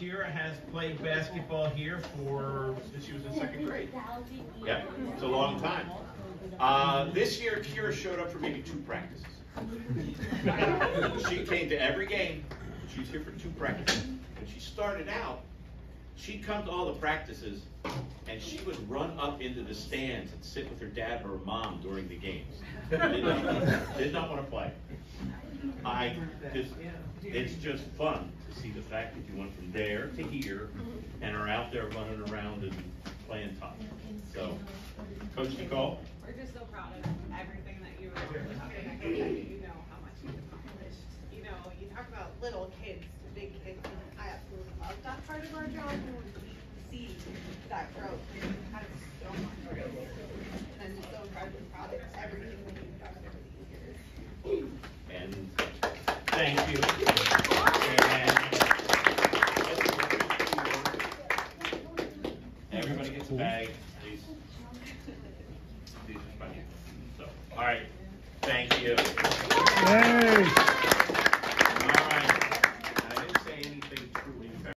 Kira has played basketball here for, since she was in second grade. Yeah, it's a long time. Uh, this year, Kira showed up for maybe two practices. she came to every game. She was here for two practices. When she started out, she'd come to all the practices and she would run up into the stands and sit with her dad or her mom during the games. Did not, did not want to play. I just, it's just fun to see the fact that you went from there to here and are out there running around and playing tough. So, Coach Nicole? We're just so proud of everything that you accomplished. and I can you, you know how much you've accomplished. You know, you talk about little kids to big kids, and I absolutely love that part of our job, and we see that growth, and you've had so much growth. And I'm so incredibly proud of everything that you've done over these years. And thank you. Everybody gets a bag, these, these are funny. So, all right, thank you. Hey.